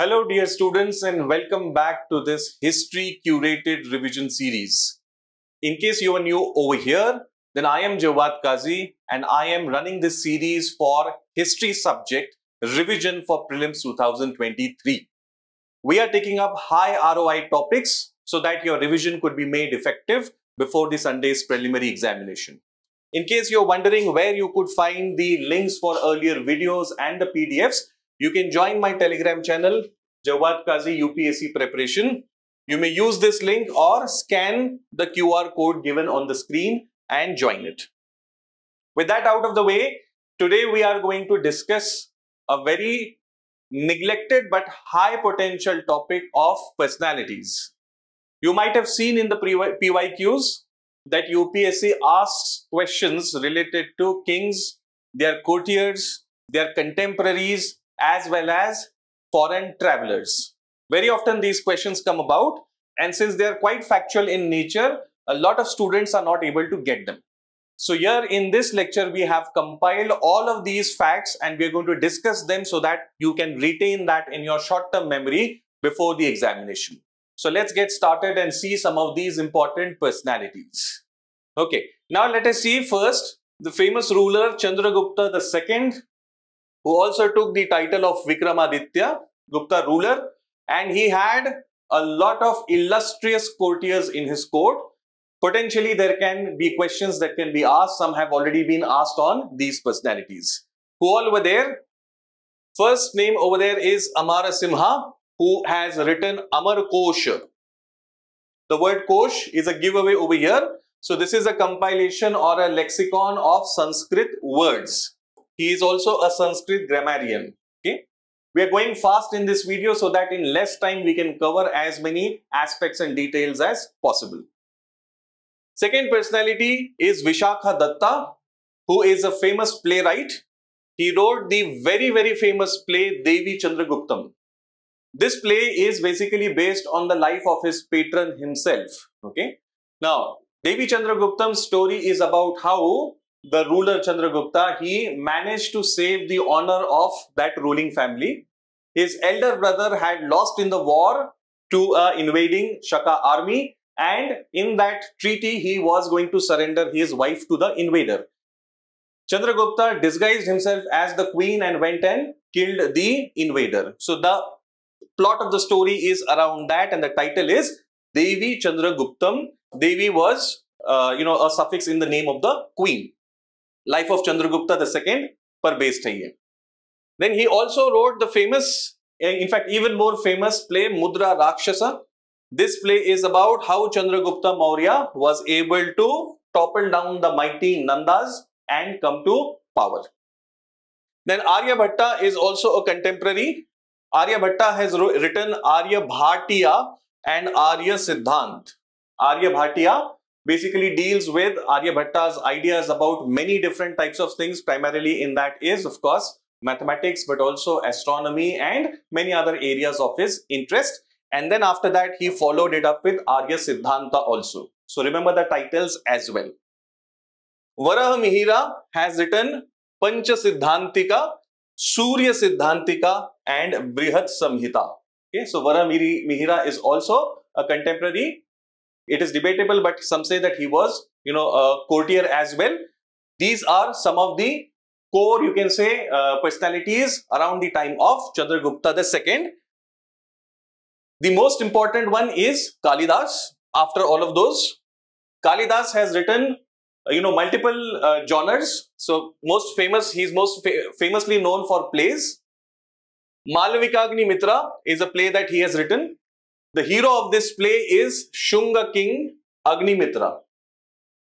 Hello, dear students, and welcome back to this history curated revision series. In case you are new over here, then I am Jawwad Kazi and I am running this series for history subject revision for prelims 2023. We are taking up high ROI topics so that your revision could be made effective before the Sunday's preliminary examination. In case you're wondering where you could find the links for earlier videos and the PDFs, you can join my Telegram channel, Jawwad Kazi UPSC Preparation. You may use this link or scan the QR code given on the screen and join it. With that out of the way, today we are going to discuss a very neglected but high potential topic of personalities. You might have seen in the PYQs that UPSC asks questions related to kings, their courtiers, their contemporaries, as well as foreign travelers. Very often these questions come about and since they are quite factual in nature, a lot of students are not able to get them. So here in this lecture, we have compiled all of these facts and we're going to discuss them so that you can retain that in your short-term memory before the examination. So let's get started and see some of these important personalities. Okay, now let us see first the famous ruler Chandragupta II, who also took the title of Vikramaditya, Gupta ruler, and he had a lot of illustrious courtiers in his court. Potentially, there can be questions that can be asked. Some have already been asked on these personalities. Who all were there? First name over there is Amara Simha, who has written Amar Kosh. The word Kosh is a giveaway over here. So this is a compilation or a lexicon of Sanskrit words. He is also a Sanskrit grammarian. Okay. We are going fast in this video so that in less time we can cover as many aspects and details as possible. Second personality is Vishakha Datta, who is a famous playwright. He wrote the very, very famous play Devi Chandraguptam. This play is basically based on the life of his patron himself. Okay. Now, Devi Chandraguptam's story is about how the ruler Chandragupta, he managed to save the honor of that ruling family. His elder brother had lost in the war to a invading Shaka army and in that treaty he was going to surrender his wife to the invader. Chandragupta disguised himself as the queen and went and killed the invader. So the plot of the story is around that and the title is Devi Chandraguptam Devi was, uh, you know, a suffix in the name of the queen. Life of Chandragupta II per based hai Then he also wrote the famous, eh, in fact, even more famous play Mudra Rakshasa. This play is about how Chandragupta Maurya was able to topple down the mighty Nandas and come to power. Then Aryabhatta is also a contemporary. Aryabhatta has written Arya Bhartiya and Arya Siddhant. Arya Bhatia basically deals with Aryabhatta's ideas about many different types of things. Primarily in that is, of course, mathematics, but also astronomy and many other areas of his interest. And then after that, he followed it up with Arya Siddhanta also. So remember the titles as well. Varaha Mihira has written Pancha Siddhantika, Surya Siddhantika and Brihat Samhita. Okay, so Varaha Mihira is also a contemporary it is debatable, but some say that he was, you know, a courtier as well. These are some of the core, you can say, uh, personalities around the time of Chandragupta II. The most important one is Kalidas. After all of those, Kalidas has written, uh, you know, multiple uh, genres. So most famous, he's most fa famously known for plays. Malvikagni Mitra is a play that he has written. The hero of this play is Shunga king Agnimitra.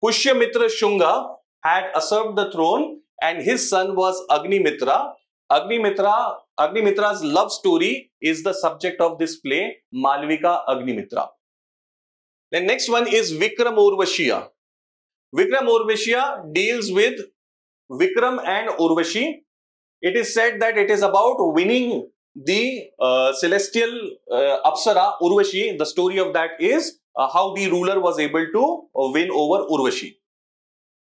Pushyamitra Shunga had usurped the throne and his son was Agnimitra. Agnimitra, Agnimitra's love story is the subject of this play, Malvika Agnimitra. The next one is Vikram Urvashiya. Vikram Urvashiya deals with Vikram and Urvashi. It is said that it is about winning the uh, celestial uh, Apsara Urvashi, the story of that is uh, how the ruler was able to uh, win over Urvashi.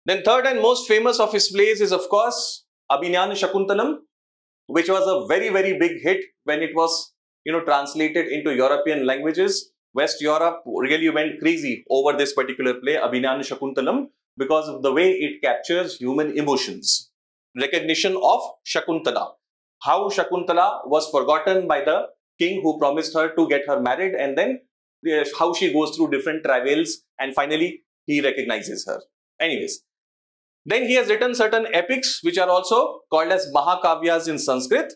Then third and most famous of his plays is of course Abhinyan Shakuntalam, which was a very very big hit when it was you know, translated into European languages. West Europe really went crazy over this particular play, Abhinyan Shakuntalam, because of the way it captures human emotions. Recognition of Shakuntala. How Shakuntala was forgotten by the king who promised her to get her married and then uh, how she goes through different travails and finally he recognizes her. Anyways, then he has written certain epics which are also called as Mahakavyas in Sanskrit.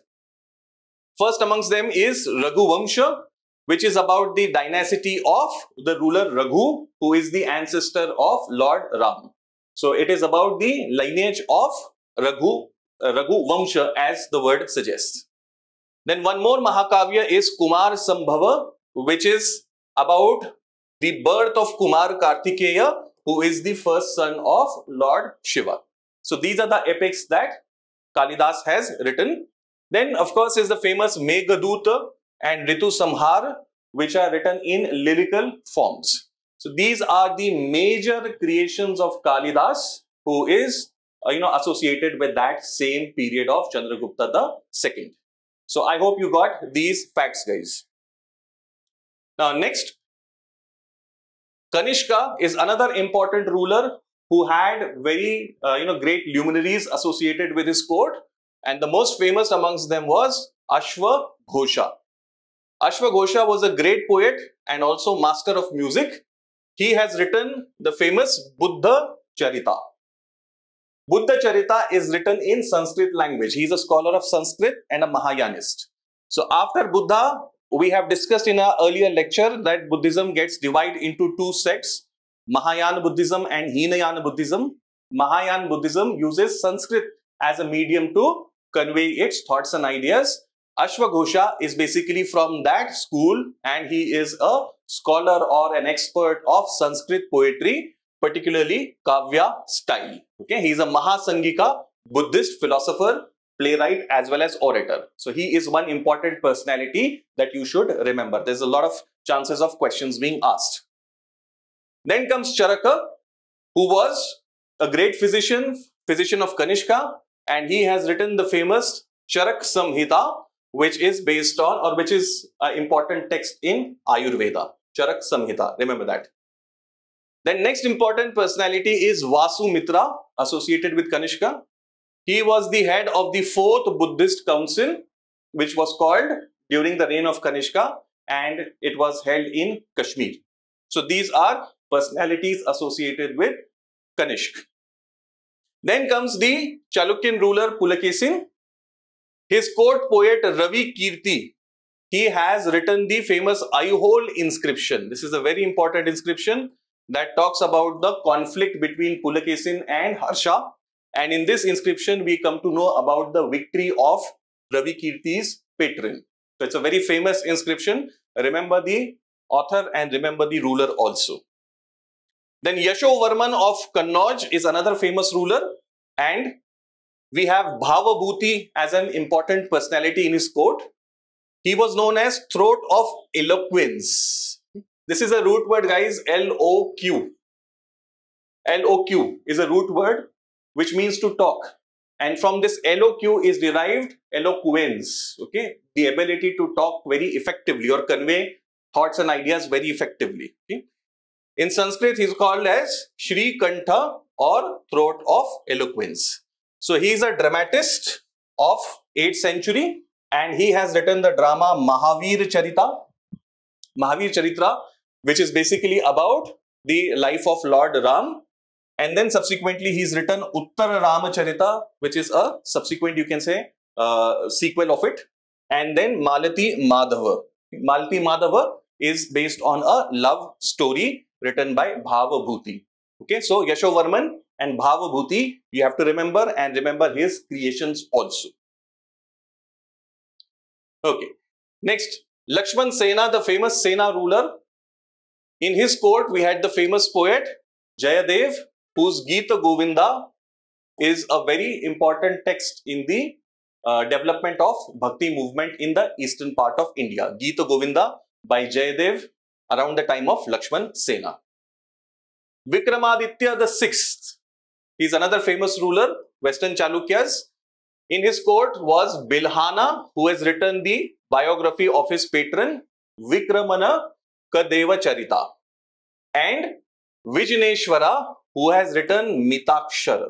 First amongst them is Raghu Vamsha, which is about the dynasty of the ruler Raghu, who is the ancestor of Lord Ram. So it is about the lineage of Raghu, uh, Raghu Vamsha as the word suggests. Then one more Mahakavya is Kumar Sambhava, which is about the birth of Kumar Kartikeya, who is the first son of Lord Shiva. So these are the epics that Kalidas has written. Then of course is the famous Meghaduta and Ritu Samhar, which are written in lyrical forms. So these are the major creations of Kalidas, who is uh, you know associated with that same period of Chandragupta the second. So I hope you got these facts, guys. Now next, Kanishka is another important ruler who had very uh, you know great luminaries associated with his court and the most famous amongst them was Ashwa Ghosha. Ashwa Ghosha was a great poet and also master of music. He has written the famous Buddha Charita. Buddha Charita is written in Sanskrit language. He is a scholar of Sanskrit and a Mahayanist. So after Buddha, we have discussed in our earlier lecture that Buddhism gets divided into two sects, Mahayana Buddhism and Hinayana Buddhism. Mahayana Buddhism uses Sanskrit as a medium to convey its thoughts and ideas. Ashwaghosha is basically from that school and he is a scholar or an expert of Sanskrit poetry, particularly Kavya style. Okay, he is a Mahasanghika Buddhist philosopher playwright as well as orator. So he is one important personality that you should remember. There's a lot of chances of questions being asked. Then comes Charaka, who was a great physician, physician of Kanishka, and he has written the famous Charak Samhita, which is based on or which is an important text in Ayurveda. Charak Samhita, remember that. Then next important personality is Vasu Mitra, associated with Kanishka. He was the head of the fourth Buddhist council, which was called during the reign of Kanishka and it was held in Kashmir. So these are personalities associated with Kanishk. Then comes the Chalukyan ruler Pulakesin. His court poet Ravi Kirti, he has written the famous Aihole inscription. This is a very important inscription that talks about the conflict between Pulakesin and Harsha and in this inscription, we come to know about the victory of Ravi Kirti's patron. So it's a very famous inscription. Remember the author and remember the ruler also. Then Yasho Varman of Kannauj is another famous ruler and we have Bhavabhuti as an important personality in his court. He was known as throat of eloquence. This is a root word guys, L-O-Q. L-O-Q is a root word which means to talk. And from this LOQ is derived eloquence, okay? The ability to talk very effectively or convey thoughts and ideas very effectively. Okay? In Sanskrit, he is called as Shri Kantha or throat of eloquence. So he is a dramatist of 8th century and he has written the drama Mahavir Charita, Mahavir Charitra, which is basically about the life of Lord Ram and then subsequently he's written Uttar Ramacharita, which is a subsequent, you can say, uh, sequel of it. And then Malati Madhava. Malati Madhava is based on a love story written by Bhava Bhuti. Okay, so Yashovarman and Bhava Bhuti, you have to remember and remember his creations also. Okay, next, Lakshman Sena, the famous Sena ruler. In his court, we had the famous poet Jayadev whose Gita Govinda is a very important text in the uh, development of Bhakti movement in the eastern part of India. Gita Govinda by Jayadev around the time of Lakshman Sena. Vikramaditya the sixth, he is another famous ruler, Western Chalukyas. in his court was Bilhana, who has written the biography of his patron Vikramana Kadeva Charita, and Vijneshwara, who has written Mitakshara.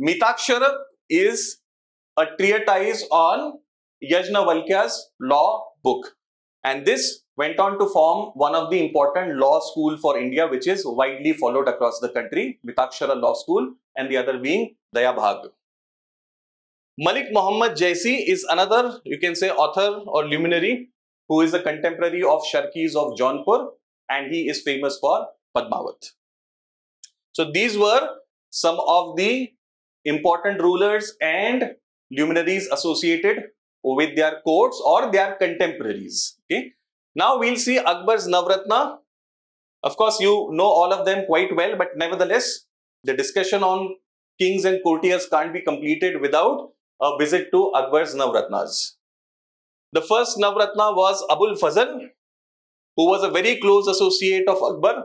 Mitakshara is a treatise on Yajnavalkya's law book. And this went on to form one of the important law school for India, which is widely followed across the country, Mitakshara Law School, and the other being Dayabhag. Malik Muhammad Jaisi is another, you can say, author or luminary who is a contemporary of Sharkis of Jaunpur and he is famous for Padmavat. So these were some of the important rulers and luminaries associated with their courts or their contemporaries. Okay. Now we'll see Akbar's Navratna. Of course, you know all of them quite well, but nevertheless, the discussion on kings and courtiers can't be completed without a visit to Akbar's Navratnas. The first Navratna was Abul Fazl, who was a very close associate of Akbar,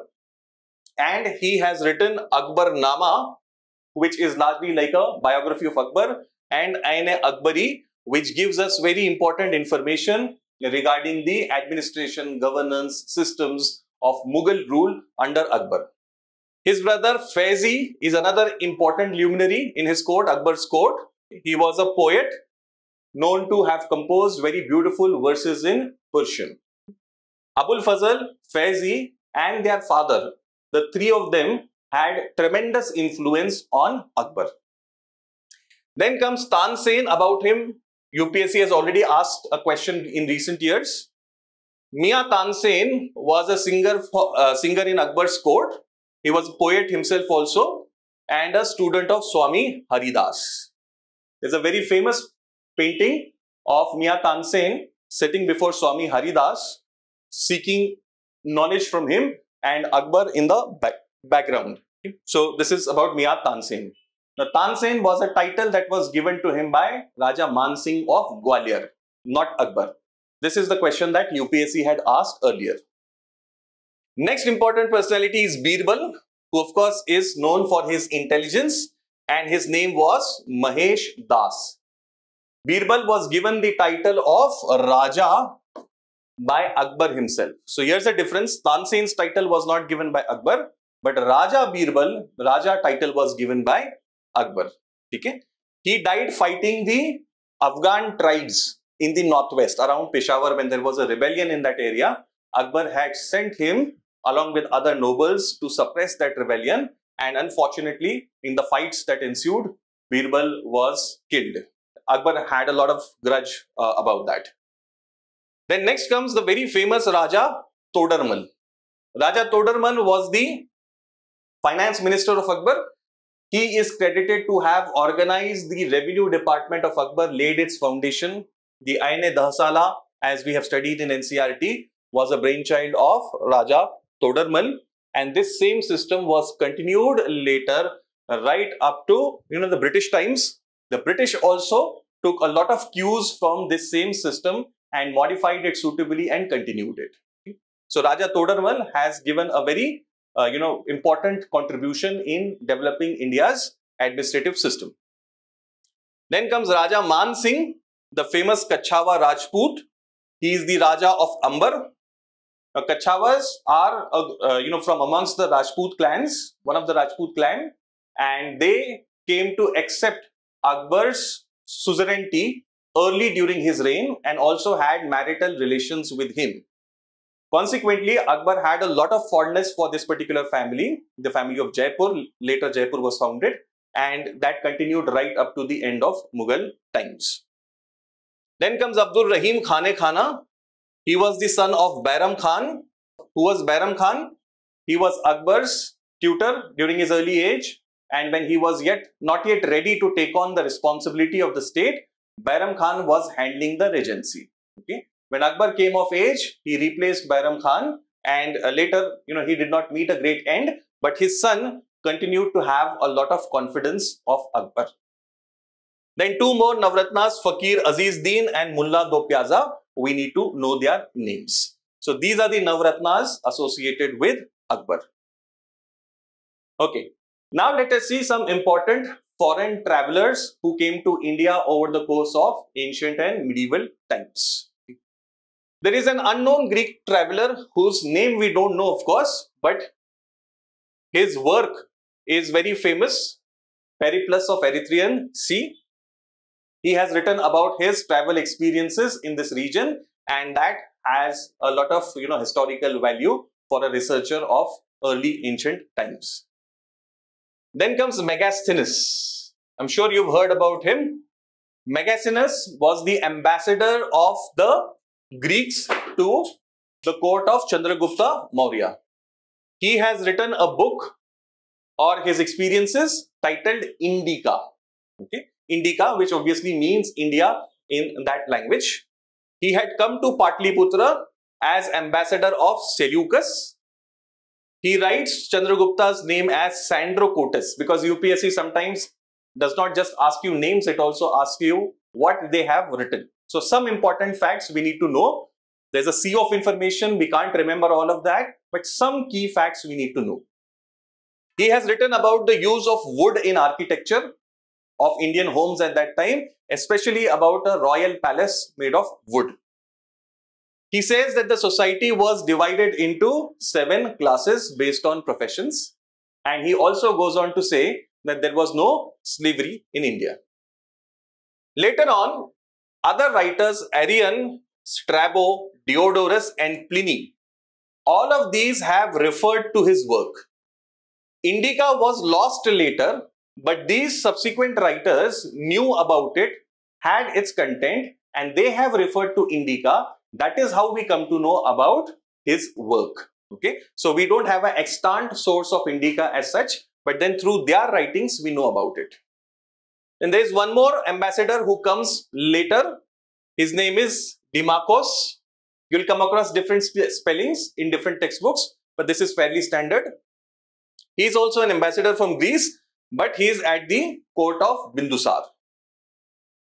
and he has written Akbar Nama, which is largely like a biography of Akbar, and Aine Akbari, which gives us very important information regarding the administration, governance, systems of Mughal rule under Akbar. His brother Faizi is another important luminary in his court, Akbar's court. He was a poet known to have composed very beautiful verses in Persian. Abul Fazl, Faizi and their father, the three of them had tremendous influence on Akbar. Then comes Tansen. About him, UPSC has already asked a question in recent years. Mia Tansen was a singer, uh, singer in Akbar's court. He was a poet himself also and a student of Swami Haridas. There's a very famous painting of Mia Tansen sitting before Swami Haridas seeking knowledge from him and Akbar in the back background. So this is about Mia Tansen. Now, Tansen was a title that was given to him by Raja Mansingh of Gwalior, not Akbar. This is the question that UPSC had asked earlier. Next important personality is Birbal, who of course is known for his intelligence and his name was Mahesh Das. Birbal was given the title of Raja by Akbar himself. So here's the difference. Tansen's title was not given by Akbar, but Raja Birbal, Raja title was given by Akbar. Okay? He died fighting the Afghan tribes in the northwest around Peshawar when there was a rebellion in that area. Akbar had sent him along with other nobles to suppress that rebellion and unfortunately in the fights that ensued Birbal was killed. Akbar had a lot of grudge uh, about that. Then next comes the very famous Raja Todarman. Raja Todarman was the finance minister of Akbar he is credited to have organized the revenue department of Akbar, laid its foundation. The Aine Dahsala, as we have studied in NCERT, was a brainchild of Raja Todarman. And this same system was continued later right up to, you know, the British times. The British also took a lot of cues from this same system and modified it suitably and continued it. So Raja Todarman has given a very uh, you know, important contribution in developing India's administrative system. Then comes Raja Man Singh, the famous Kachawa Rajput. He is the Raja of Amber. Now, Kachawas are, uh, uh, you know, from amongst the Rajput clans, one of the Rajput clan, and they came to accept Akbar's suzerainty early during his reign and also had marital relations with him. Consequently, Akbar had a lot of fondness for this particular family, the family of Jaipur. Later, Jaipur was founded and that continued right up to the end of Mughal times. Then comes Abdul Rahim Khane Khana. He was the son of Bairam Khan. Who was Bairam Khan? He was Akbar's tutor during his early age and when he was yet not yet ready to take on the responsibility of the state, Bairam Khan was handling the regency. Okay. When Akbar came of age, he replaced Bairam Khan and uh, later, you know, he did not meet a great end, but his son continued to have a lot of confidence of Akbar. Then two more Navratnas, Fakir Aziz Din and Mullah Do Pyaza, we need to know their names. So these are the Navratnas associated with Akbar. Okay, now let us see some important foreign travelers who came to India over the course of ancient and medieval times. There is an unknown Greek traveler whose name we don't know, of course, but his work is very famous, Periplus of Erythraean Sea. He has written about his travel experiences in this region and that has a lot of you know historical value for a researcher of early ancient times. Then comes Megasthenes. I'm sure you've heard about him. Megasthenes was the ambassador of the Greeks to the court of Chandragupta Maurya. He has written a book or his experiences titled Indica. Okay, Indica, which obviously means India in that language. He had come to Patliputra as ambassador of Seleucus. He writes Chandragupta's name as Sandrocotus because UPSC sometimes does not just ask you names, it also asks you what they have written. So some important facts we need to know. There's a sea of information, we can't remember all of that, but some key facts we need to know. He has written about the use of wood in architecture of Indian homes at that time, especially about a royal palace made of wood. He says that the society was divided into seven classes based on professions. And he also goes on to say that there was no slavery in India. Later on, other writers, Arrian, Strabo, Diodorus and Pliny, all of these have referred to his work. Indica was lost later, but these subsequent writers knew about it, had its content, and they have referred to Indica. That is how we come to know about his work. Okay, so we don't have an extant source of Indica as such, but then through their writings we know about it. Then there is one more ambassador who comes later. His name is Dimachos. You'll come across different spellings in different textbooks, but this is fairly standard. He is also an ambassador from Greece, but he is at the court of Bindusar.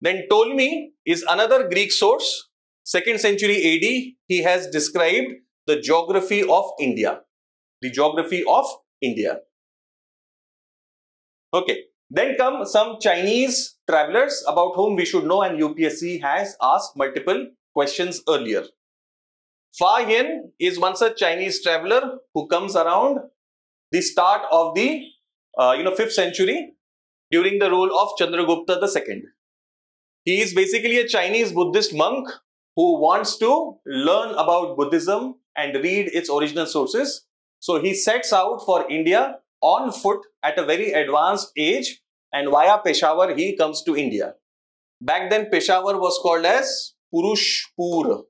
Then Ptolemy is another Greek source. 2nd century AD, he has described the geography of India. The geography of India. Okay, then come some Chinese travelers about whom we should know and UPSC has asked multiple questions earlier. Fa Hien is one such Chinese traveler who comes around the start of the uh, you know 5th century during the rule of Chandragupta II. He is basically a Chinese Buddhist monk who wants to learn about Buddhism and read its original sources. So he sets out for India on foot at a very advanced age and via Peshawar he comes to India. Back then Peshawar was called as Purushpur.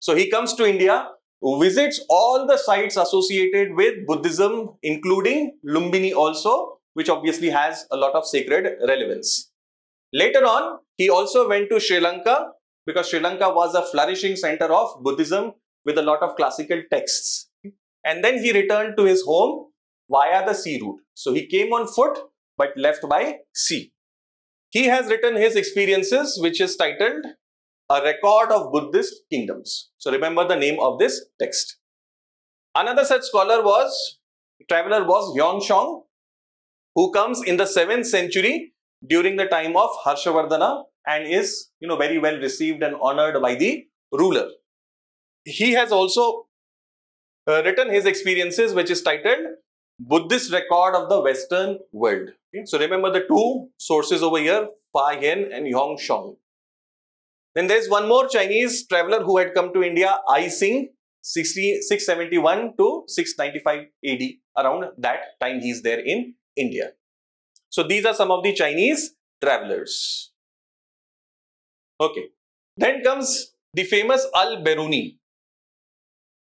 So he comes to India, visits all the sites associated with Buddhism including Lumbini also which obviously has a lot of sacred relevance. Later on, he also went to Sri Lanka because Sri Lanka was a flourishing center of Buddhism with a lot of classical texts. And then he returned to his home via the sea route. So he came on foot but left by sea. He has written his experiences which is titled A Record of Buddhist Kingdoms. So remember the name of this text. Another such scholar was, traveler was Huang Shong who comes in the 7th century during the time of Harshavardhana and is you know very well received and honored by the ruler. He has also uh, written his experiences which is titled Buddhist record of the Western world. Okay? So remember the two sources over here, Fa Hien and Yong Shong. Then there's one more Chinese traveler who had come to India, I Xing, 60, 671 to 695 AD. Around that time he's there in India. So these are some of the Chinese travelers. Okay. Then comes the famous Al-Biruni.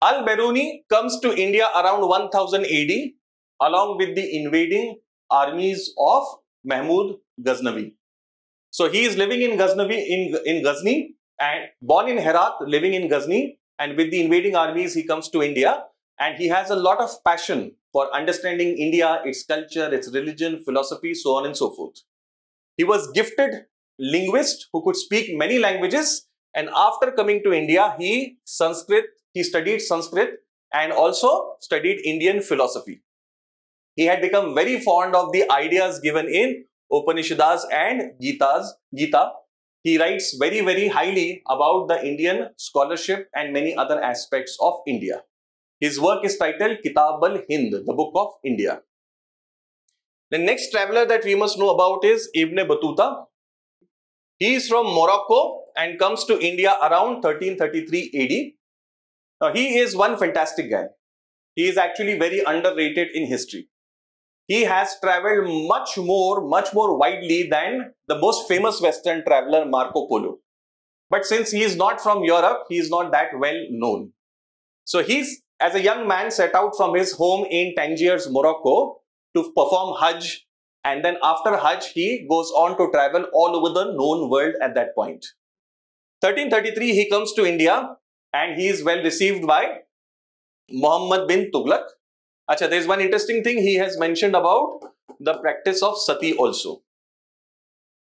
Al-Biruni comes to India around 1000 AD along with the invading armies of Mahmud Ghaznavi. So he is living in Ghaznavi in, in Ghazni and born in Herat, living in Ghazni and with the invading armies he comes to India and he has a lot of passion for understanding India, its culture, its religion, philosophy, so on and so forth. He was gifted linguist who could speak many languages and after coming to India, he Sanskrit, he studied Sanskrit and also studied Indian philosophy. he had become very fond of the ideas given in Upanishads and Gita's, Gita. He writes very, very highly about the Indian scholarship and many other aspects of India. His work is titled Kitab al-Hind, the book of India. The next traveler that we must know about is Ibn Battuta. He is from Morocco and comes to India around 1333 AD. Now, he is one fantastic guy. He is actually very underrated in history. He has traveled much more, much more widely than the most famous Western traveler Marco Polo. But since he is not from Europe, he is not that well known. So he's, as a young man, set out from his home in Tangiers, Morocco to perform Hajj. And then after Hajj, he goes on to travel all over the known world at that point. 1333, he comes to India and he is well received by Muhammad bin Tughlaq. Acha, there is one interesting thing he has mentioned about the practice of sati also.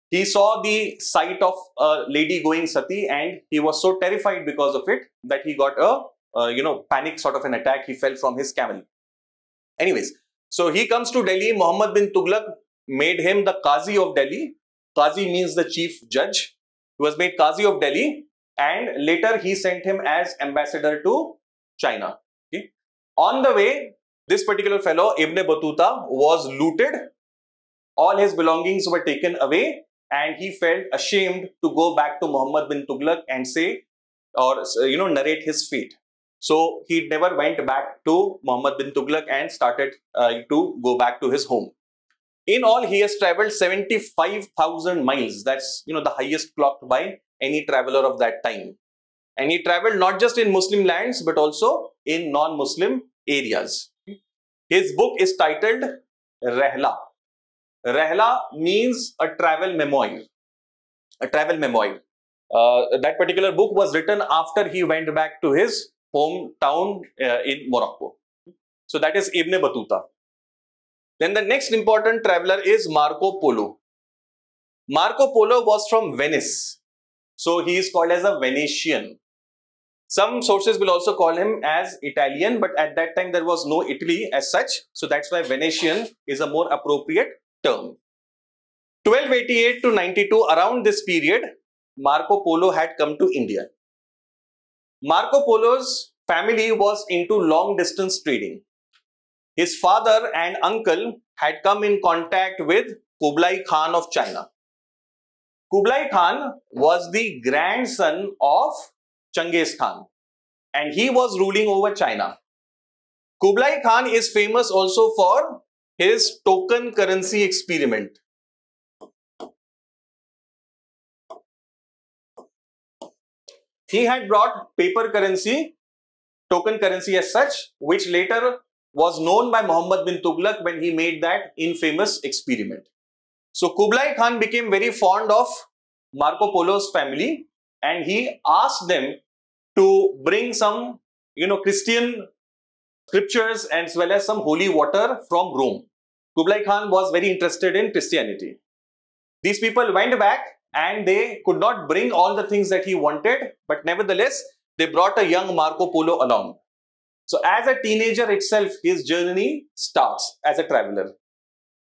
He saw the sight of a lady going sati and he was so terrified because of it that he got a, uh, you know, panic sort of an attack. He fell from his camel. Anyways, so he comes to Delhi. Muhammad bin Tughlaq made him the Qazi of Delhi. Qazi means the chief judge. He was made Qazi of Delhi and later he sent him as ambassador to China. Okay. On the way, this particular fellow, Ibn Battuta, was looted. All his belongings were taken away and he felt ashamed to go back to Muhammad bin Tughlaq and say or you know narrate his fate. So he never went back to Muhammad bin Tughlaq and started uh, to go back to his home. In all, he has traveled 75,000 miles. That's, you know, the highest clocked by any traveler of that time. And he traveled not just in Muslim lands, but also in non-Muslim areas. His book is titled Rehla. Rehla means a travel memoir. A travel memoir. Uh, that particular book was written after he went back to his hometown uh, in Morocco. So that is Ibn Battuta. Then the next important traveler is Marco Polo. Marco Polo was from Venice. So he is called as a Venetian. Some sources will also call him as Italian, but at that time there was no Italy as such. So that's why Venetian is a more appropriate term. 1288 to 92, around this period, Marco Polo had come to India. Marco Polo's family was into long distance trading. His father and uncle had come in contact with Kublai Khan of China. Kublai Khan was the grandson of Genghis Khan and he was ruling over China. Kublai Khan is famous also for his token currency experiment. He had brought paper currency, token currency as such, which later was known by Muhammad bin Tughlaq when he made that infamous experiment. So Kublai Khan became very fond of Marco Polo's family and he asked them to bring some, you know, Christian scriptures as well as some holy water from Rome. Kublai Khan was very interested in Christianity. These people went back and they could not bring all the things that he wanted, but nevertheless, they brought a young Marco Polo along. So as a teenager itself, his journey starts as a traveler.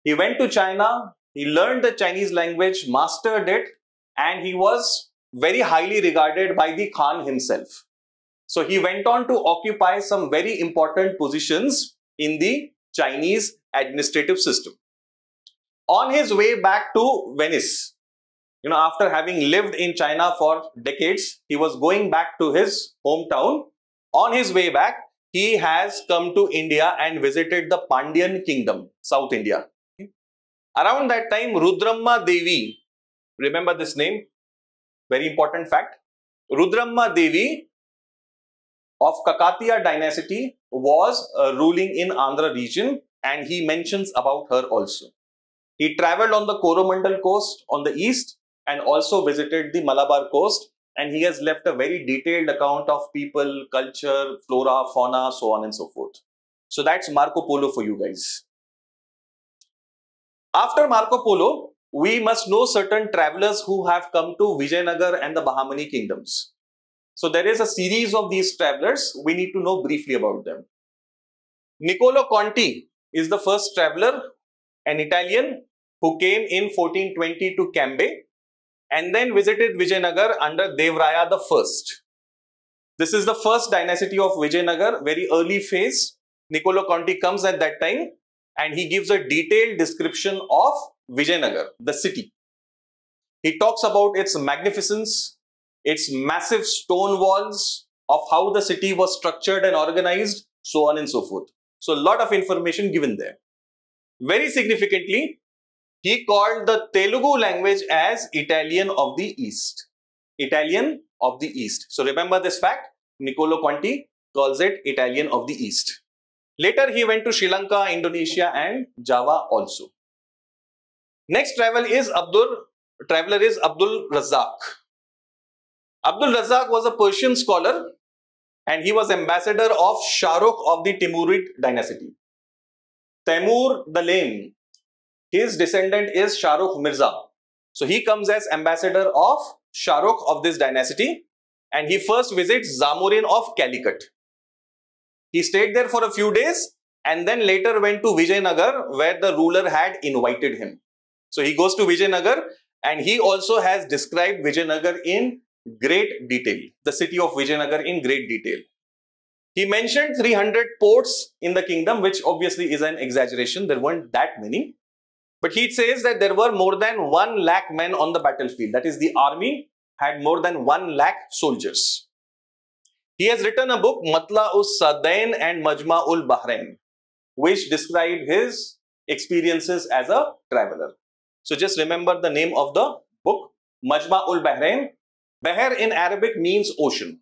He went to China, he learned the Chinese language, mastered it, and he was very highly regarded by the Khan himself. So he went on to occupy some very important positions in the Chinese administrative system. On his way back to Venice, you know, after having lived in China for decades, he was going back to his hometown. On his way back, he has come to India and visited the Pandyan kingdom, South India. Around that time, Rudramma Devi, remember this name? Very important fact. Rudramma Devi of Kakatiya dynasty was uh, ruling in Andhra region and he mentions about her also. He traveled on the Coromandel coast on the east and also visited the Malabar coast and he has left a very detailed account of people, culture, flora, fauna, so on and so forth. So that's Marco Polo for you guys. After Marco Polo, we must know certain travelers who have come to Vijayanagar and the Bahmani kingdoms. So there is a series of these travelers. We need to know briefly about them. Niccolo Conti is the first traveler, an Italian who came in 1420 to Cambay and then visited Vijayanagar under Devraya first. This is the first dynasty of Vijayanagar, very early phase. Niccolo Conti comes at that time and he gives a detailed description of Vijayanagar, the city. He talks about its magnificence, its massive stone walls, of how the city was structured and organized, so on and so forth. So a lot of information given there. Very significantly, he called the Telugu language as Italian of the East. Italian of the East. So remember this fact, Niccolo Conti calls it Italian of the East. Later he went to Sri Lanka, Indonesia and Java also. Next travel is Abdul, traveler is Abdul Razak. Abdul Razak was a Persian scholar and he was ambassador of Shahrukh of the Timurid dynasty. Timur the Lame, his descendant is Shahrukh Mirza. So he comes as ambassador of Shahrukh of this dynasty and he first visits Zamorin of Calicut. He stayed there for a few days and then later went to Vijayanagar where the ruler had invited him. So he goes to Vijayanagar and he also has described Vijayanagar in great detail, the city of Vijayanagar in great detail. He mentioned 300 ports in the kingdom, which obviously is an exaggeration. There weren't that many. But he says that there were more than 1 lakh men on the battlefield. That is, the army had more than 1 lakh soldiers. He has written a book, Matla us Sadain and Majma ul Bahrain, which described his experiences as a traveler. So just remember the name of the book, Majma ul Bahrain Bahr in Arabic means ocean.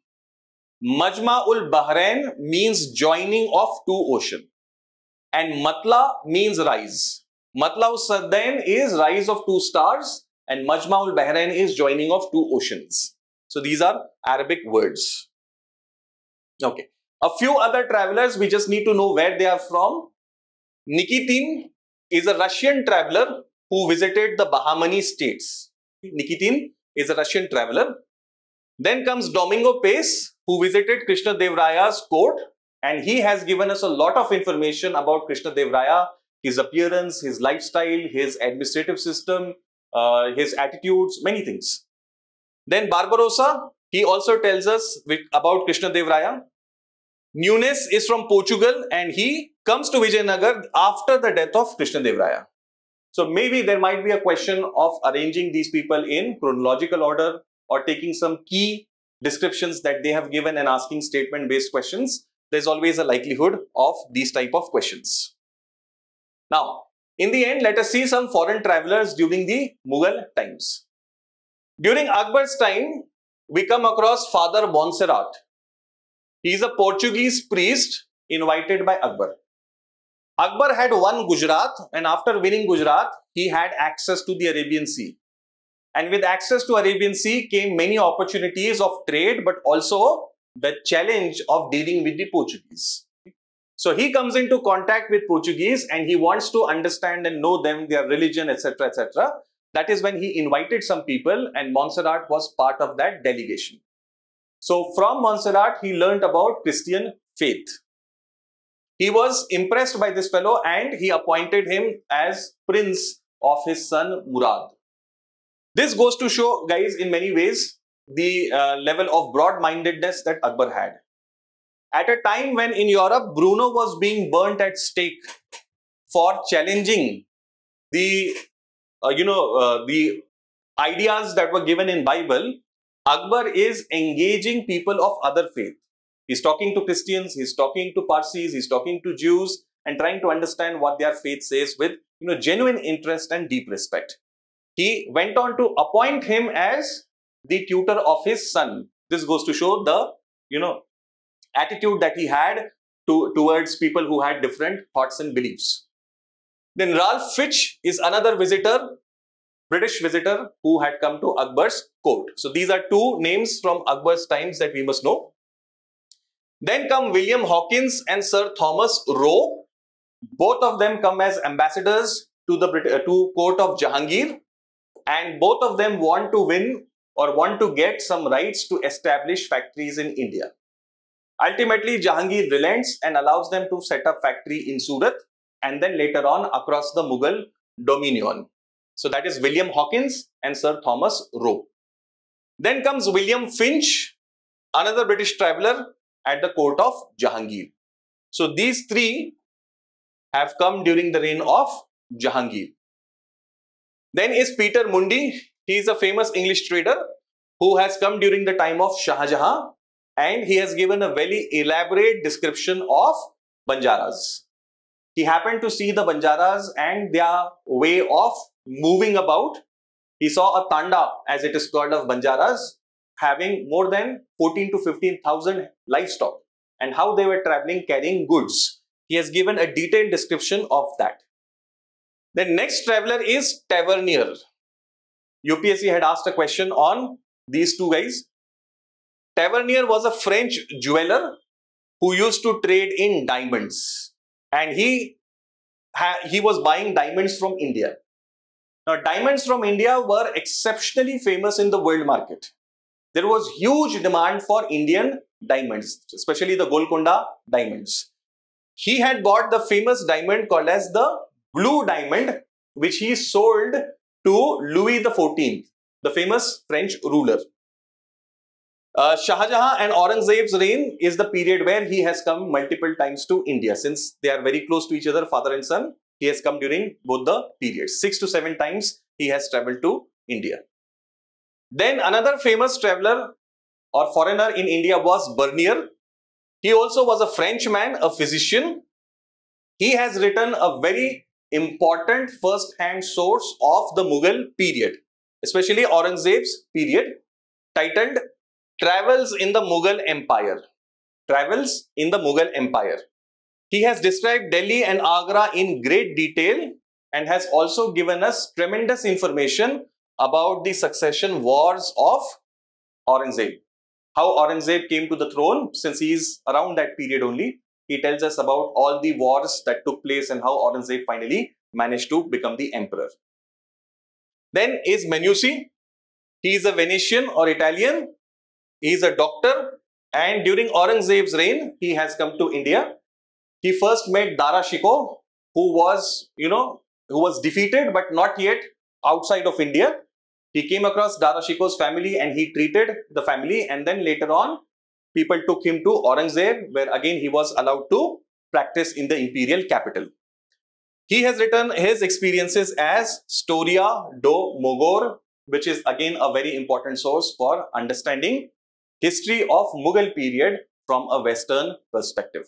Majma ul Bahrain means joining of two ocean. And Matla means rise. Matla ul Saddain is rise of two stars and Majmaul Bahrain is joining of two oceans. So these are Arabic words. Okay. A few other travelers, we just need to know where they are from. Nikitin is a Russian traveler who visited the Bahmani states. Nikitin is a Russian traveler. Then comes Domingo Paes, who visited Krishna Dev Raya's court, and he has given us a lot of information about Krishna Dev Raya, his appearance, his lifestyle, his administrative system, uh, his attitudes, many things. Then Barbarossa, he also tells us about Krishna Dev Raya. Nunes is from Portugal and he comes to Vijayanagar after the death of Krishna Dev Raya. So maybe there might be a question of arranging these people in chronological order or taking some key descriptions that they have given and asking statement based questions. There's always a likelihood of these type of questions. Now, in the end, let us see some foreign travelers during the Mughal times. During Akbar's time, we come across Father Montserrat. He is a Portuguese priest invited by Akbar. Akbar had won Gujarat and after winning Gujarat, he had access to the Arabian Sea. And with access to Arabian Sea came many opportunities of trade, but also the challenge of dealing with the Portuguese. So he comes into contact with Portuguese and he wants to understand and know them, their religion, etc., etc. That is when he invited some people and Montserrat was part of that delegation. So from Montserrat, he learned about Christian faith. He was impressed by this fellow and he appointed him as prince of his son Murad. This goes to show, guys, in many ways, the uh, level of broad-mindedness that Akbar had. At a time when in Europe, Bruno was being burnt at stake for challenging the, uh, you know, uh, the ideas that were given in Bible, Akbar is engaging people of other faith. He's talking to Christians, he's talking to Parsis, he's talking to Jews and trying to understand what their faith says with you know genuine interest and deep respect. He went on to appoint him as the tutor of his son. This goes to show the you know attitude that he had to, towards people who had different thoughts and beliefs. Then Ralph Fitch is another visitor, British visitor who had come to Akbar's court. So these are two names from Akbar's times that we must know. Then come William Hawkins and Sir Thomas Roe. Both of them come as ambassadors to the uh, to court of Jahangir and both of them want to win or want to get some rights to establish factories in India. Ultimately, Jahangir relents and allows them to set up factory in Surat and then later on across the Mughal dominion. So that is William Hawkins and Sir Thomas Roe. Then comes William Finch, another British traveler at the court of Jahangir. So these three have come during the reign of Jahangir. Then is Peter Mundy. He is a famous English trader who has come during the time of Shah Jahan and he has given a very elaborate description of Banjaras. He happened to see the Banjaras and their way of moving about. He saw a tanda, as it is called, of Banjaras having more than 14 to 15,000 livestock and how they were traveling carrying goods. He has given a detailed description of that. The next traveler is Tavernier. UPSC had asked a question on these two guys. Tavernier was a French jeweler who used to trade in diamonds and he he was buying diamonds from India. Now, diamonds from India were exceptionally famous in the world market. There was huge demand for Indian diamonds, especially the Golconda diamonds. He had bought the famous diamond called as the blue diamond, which he sold to Louis XIV, the famous French ruler. Uh, Shah Jahan and Aurangzeb's reign is the period where he has come multiple times to India. Since they are very close to each other, father and son, he has come during both the periods. Six to seven times he has traveled to India. Then another famous traveler or foreigner in India was Bernier. He also was a Frenchman, a physician. He has written a very important first-hand source of the Mughal period, especially Aurangzeb's period, titled travels in the Mughal Empire. Travels in the Mughal Empire. He has described Delhi and Agra in great detail and has also given us tremendous information about the succession wars of Aurangzeb. How Aurangzeb came to the throne since he is around that period only. He tells us about all the wars that took place and how Aurangzeb finally managed to become the emperor. Then is Manucci. He is a Venetian or Italian he is a doctor and during Aurangzeb's reign, he has come to India. He first met Dara Shikoh, who was, you know, who was defeated but not yet outside of India. He came across Dara Shikoh's family and he treated the family and then later on, people took him to Aurangzeb where again he was allowed to practice in the imperial capital. He has written his experiences as Storia do Mogor, which is again a very important source for understanding history of Mughal period from a Western perspective.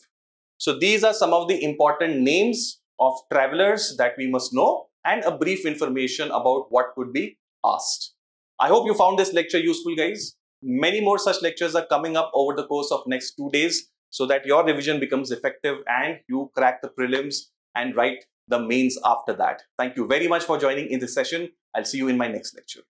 So these are some of the important names of travelers that we must know and a brief information about what could be asked. I hope you found this lecture useful guys. Many more such lectures are coming up over the course of next two days so that your revision becomes effective and you crack the prelims and write the mains after that. Thank you very much for joining in this session. I'll see you in my next lecture.